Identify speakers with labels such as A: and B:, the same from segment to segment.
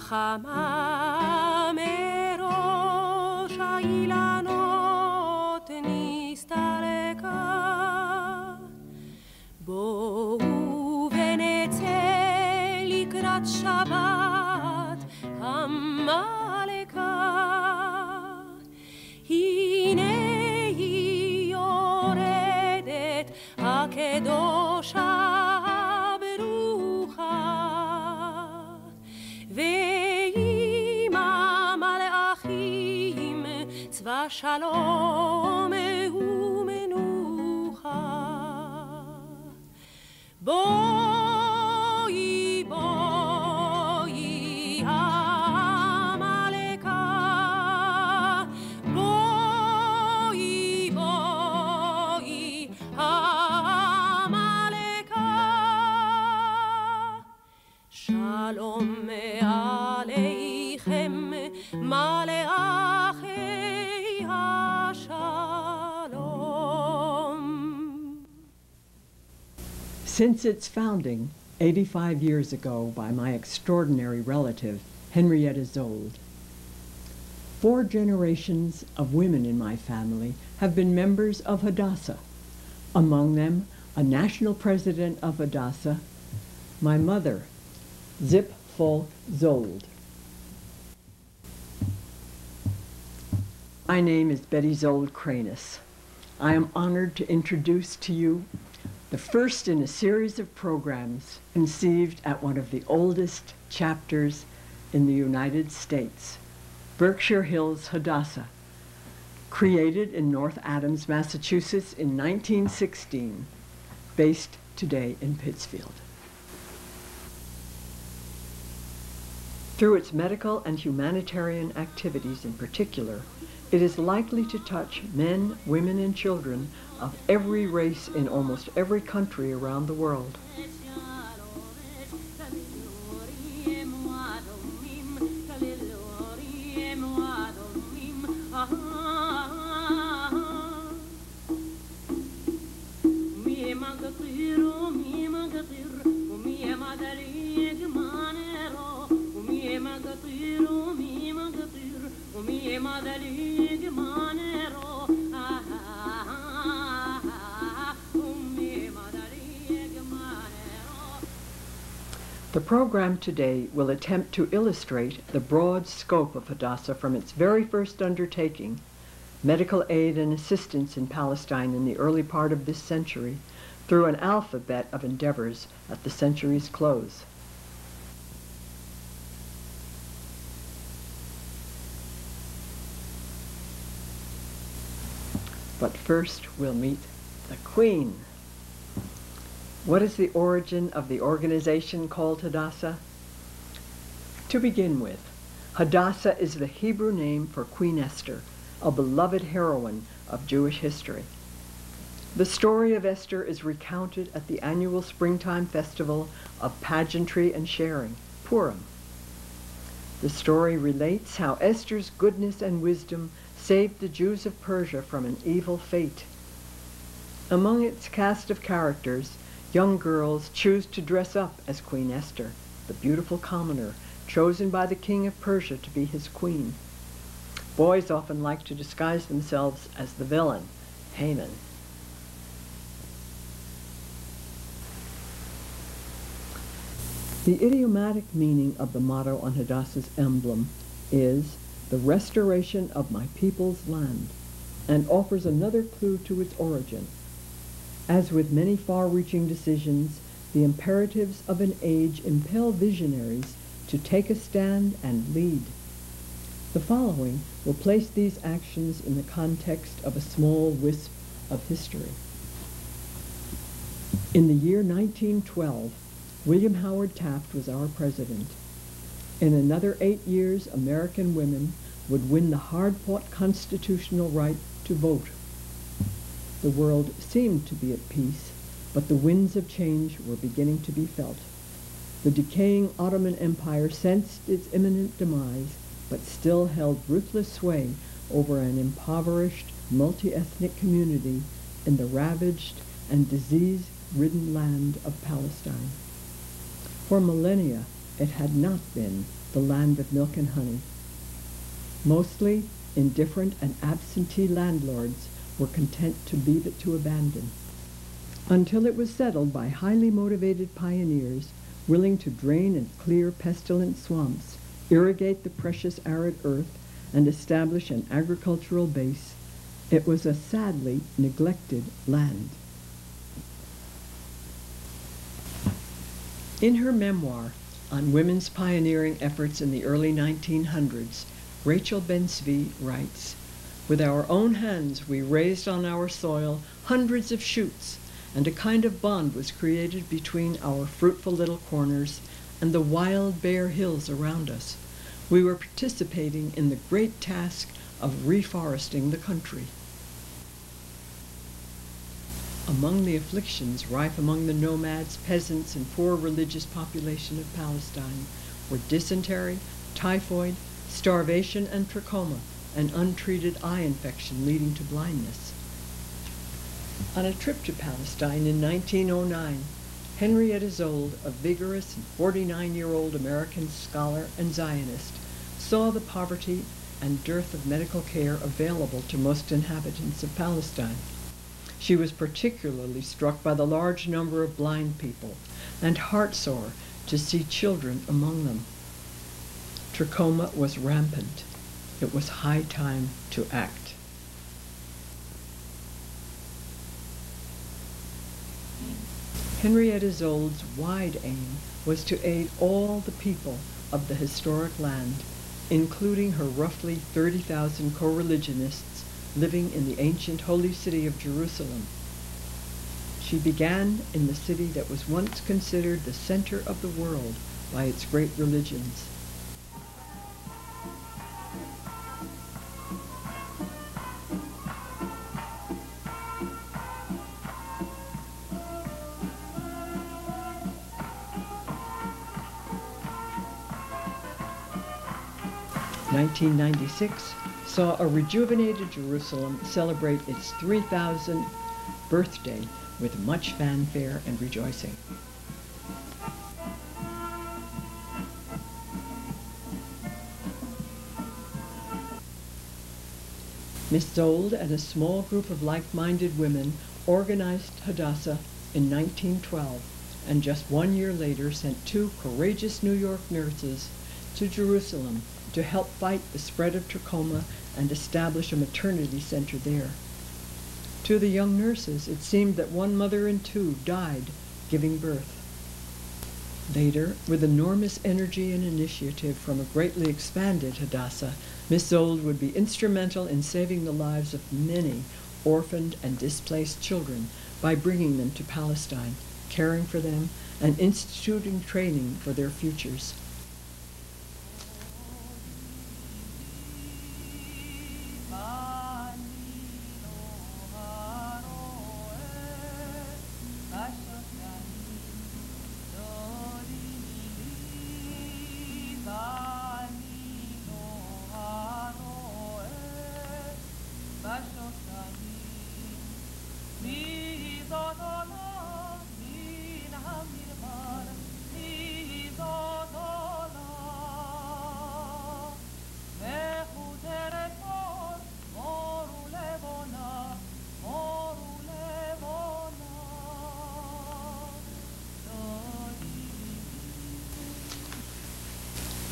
A: חכמה מראש האילנות נסתלקה. בואו ונצא לקראת שבת המלכה. הנה היא יורדת הקדושה
B: Since its founding, 85 years ago by my extraordinary relative, Henrietta Szold. Four generations of women in my family have been members of Hadassah, among them a national president of Hadassah, my mother, Zip Folk Szold. My name is Betty Szold Cranus. I am honored to introduce to you the first in a series of programs conceived at one of the oldest chapters in the United States, Berkshire Hills Hadassah, created in North Adams, Massachusetts in 1916, based today in Pittsfield. Through its medical and humanitarian activities in particular, it is likely to touch men, women, and children of every race in almost every country around the world. The program today will attempt to illustrate the broad scope of Hadassah from its very first undertaking, medical aid and assistance in Palestine in the early part of this century, through an alphabet of endeavors at the century's close. But first we'll meet the Queen. What is the origin of the organization called Hadassah? To begin with, Hadassah is the Hebrew name for Queen Esther, a beloved heroine of Jewish history. The story of Esther is recounted at the annual springtime festival of pageantry and sharing, Purim. The story relates how Esther's goodness and wisdom saved the Jews of Persia from an evil fate. Among its cast of characters, young girls choose to dress up as Queen Esther, the beautiful commoner chosen by the king of Persia to be his queen. Boys often like to disguise themselves as the villain, Haman. The idiomatic meaning of the motto on Hadassah's emblem is the restoration of my people's land and offers another clue to its origin. As with many far-reaching decisions, the imperatives of an age impel visionaries to take a stand and lead. The following will place these actions in the context of a small wisp of history. In the year 1912, William Howard Taft was our president. In another eight years, American women would win the hard-fought constitutional right to vote. The world seemed to be at peace, but the winds of change were beginning to be felt. The decaying Ottoman Empire sensed its imminent demise, but still held ruthless sway over an impoverished, multi-ethnic community in the ravaged and disease-ridden land of Palestine. For millennia, it had not been the land of milk and honey. Mostly indifferent and absentee landlords were content to leave it to abandon until it was settled by highly motivated pioneers willing to drain and clear pestilent swamps, irrigate the precious arid earth, and establish an agricultural base. It was a sadly neglected land. In her memoir on women's pioneering efforts in the early 1900s, Rachel Ben-Zvi writes, With our own hands we raised on our soil hundreds of shoots, and a kind of bond was created between our fruitful little corners and the wild bare hills around us. We were participating in the great task of reforesting the country. Among the afflictions rife among the nomads, peasants, and poor religious population of Palestine were dysentery, typhoid, starvation and trachoma, an untreated eye infection leading to blindness. On a trip to Palestine in 1909, Henrietta Szold, a vigorous and 49-year-old American scholar and Zionist, saw the poverty and dearth of medical care available to most inhabitants of Palestine. She was particularly struck by the large number of blind people and heartsore to see children among them. Trachoma was rampant. It was high time to act. Henrietta Szold's wide aim was to aid all the people of the historic land, including her roughly 30,000 co-religionists living in the ancient holy city of Jerusalem. She began in the city that was once considered the center of the world by its great religions. Nineteen ninety six saw a rejuvenated Jerusalem celebrate its 3,000th birthday with much fanfare and rejoicing. Miss Szold and a small group of like-minded women organized Hadassah in 1912 and just one year later sent two courageous New York nurses to Jerusalem to help fight the spread of trachoma and establish a maternity center there. To the young nurses, it seemed that one mother in two died giving birth. Later, with enormous energy and initiative from a greatly expanded Hadassah, Miss Szold would be instrumental in saving the lives of many orphaned and displaced children by bringing them to Palestine, caring for them, and instituting training for their futures. that.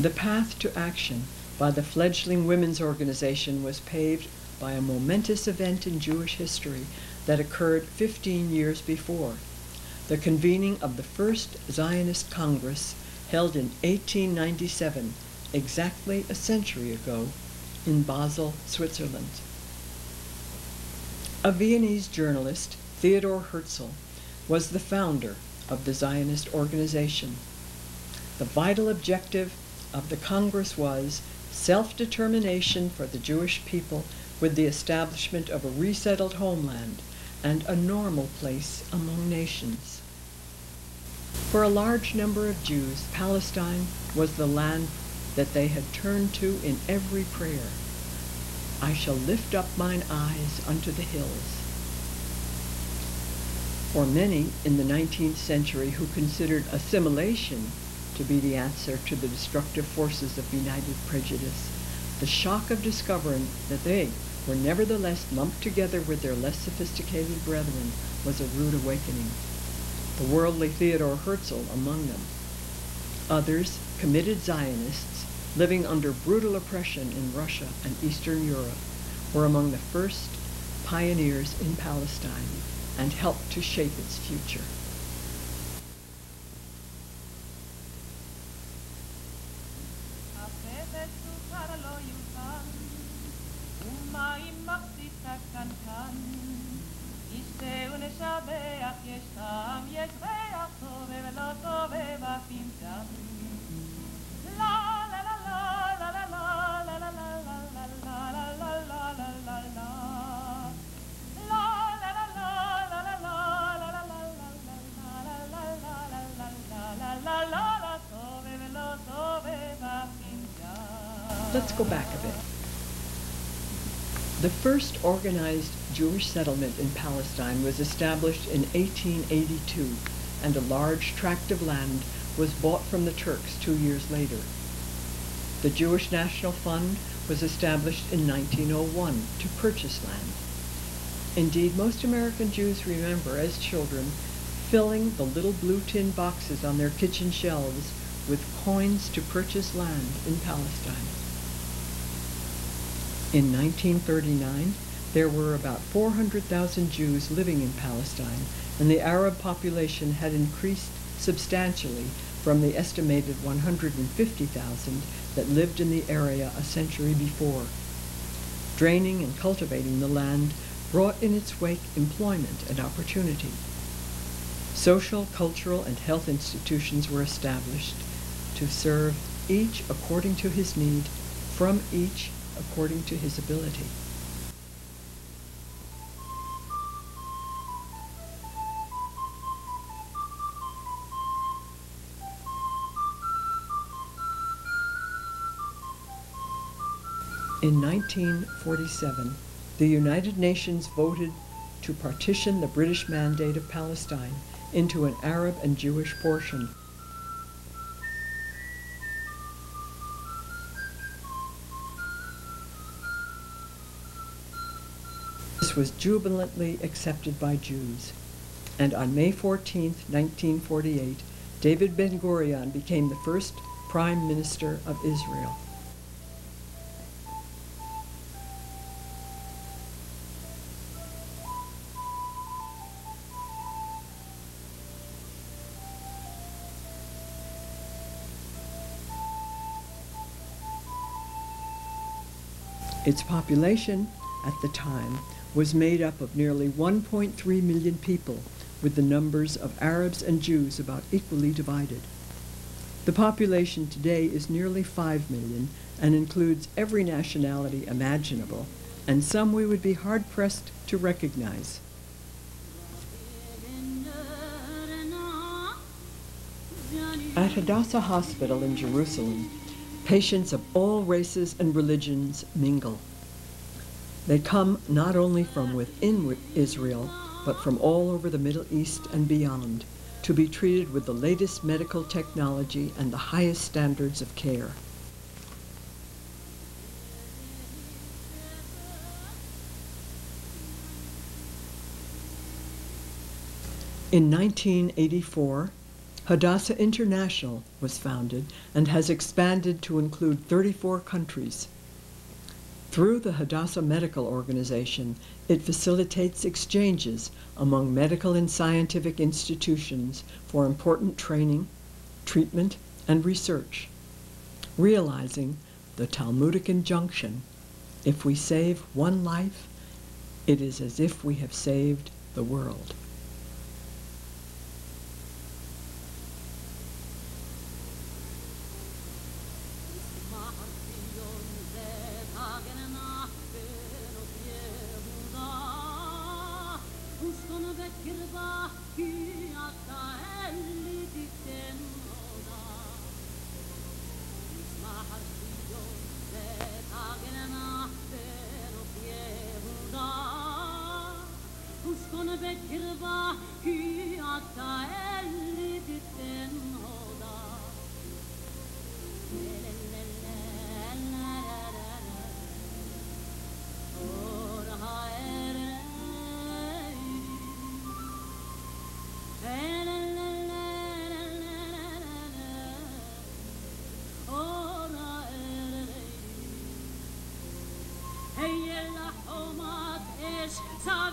B: The path to action by the fledgling women's organization was paved by a momentous event in Jewish history that occurred 15 years before, the convening of the first Zionist Congress held in 1897, exactly a century ago, in Basel, Switzerland. A Viennese journalist, Theodor Herzl, was the founder of the Zionist organization. The vital objective of the Congress was self-determination for the Jewish people with the establishment of a resettled homeland and a normal place among nations. For a large number of Jews, Palestine was the land that they had turned to in every prayer. I shall lift up mine eyes unto the hills. For many in the 19th century who considered assimilation to be the answer to the destructive forces of benighted prejudice. The shock of discovering that they were nevertheless lumped together with their less sophisticated brethren was a rude awakening. The worldly Theodor Herzl among them. Others, committed Zionists, living under brutal oppression in Russia and Eastern Europe, were among the first pioneers in Palestine and helped to shape its future. Let's go back a bit. The first organized Jewish settlement in Palestine was established in 1882, and a large tract of land was bought from the Turks two years later. The Jewish National Fund was established in 1901 to purchase land. Indeed, most American Jews remember as children filling the little blue tin boxes on their kitchen shelves with coins to purchase land in Palestine. In 1939, there were about 400,000 Jews living in Palestine, and the Arab population had increased substantially from the estimated 150,000 that lived in the area a century before. Draining and cultivating the land brought in its wake employment and opportunity. Social, cultural, and health institutions were established to serve each according to his need, from each according to his ability. In 1947, the United Nations voted to partition the British Mandate of Palestine into an Arab and Jewish portion. This was jubilantly accepted by Jews. And on May 14, 1948, David Ben Gurion became the first Prime Minister of Israel. Its population at the time was made up of nearly 1.3 million people, with the numbers of Arabs and Jews about equally divided. The population today is nearly 5 million and includes every nationality imaginable, and some we would be hard pressed to recognize. At Hadassah Hospital in Jerusalem, patients of all races and religions mingle. They come not only from within Israel, but from all over the Middle East and beyond to be treated with the latest medical technology and the highest standards of care. In 1984, Hadassah International was founded and has expanded to include 34 countries. Through the Hadassah Medical Organization, it facilitates exchanges among medical and scientific institutions for important training, treatment, and research, realizing the Talmudic injunction if we save one life, it is as if we have saved the world.
A: هي اللحومات ايش صار